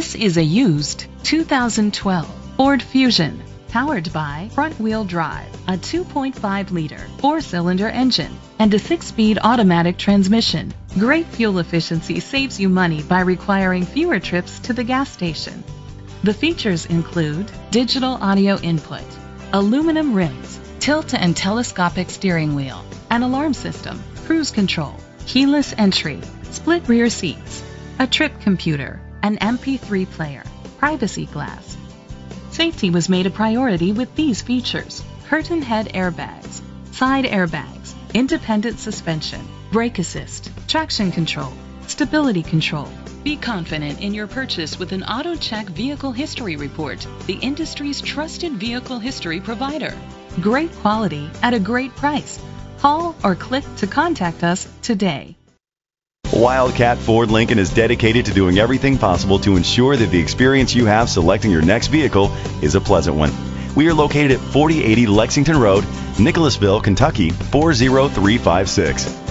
This is a used 2012 Ford Fusion powered by front-wheel drive, a 2.5-liter four-cylinder engine, and a six-speed automatic transmission. Great fuel efficiency saves you money by requiring fewer trips to the gas station. The features include digital audio input, aluminum rims, tilt and telescopic steering wheel, an alarm system, cruise control, keyless entry, split rear seats, a trip computer, an MP3 player, privacy glass. Safety was made a priority with these features. Curtain head airbags, side airbags, independent suspension, brake assist, traction control, stability control. Be confident in your purchase with an AutoCheck Vehicle History Report, the industry's trusted vehicle history provider. Great quality at a great price. Call or click to contact us today. Wildcat Ford Lincoln is dedicated to doing everything possible to ensure that the experience you have selecting your next vehicle is a pleasant one. We are located at 4080 Lexington Road, Nicholasville, Kentucky 40356.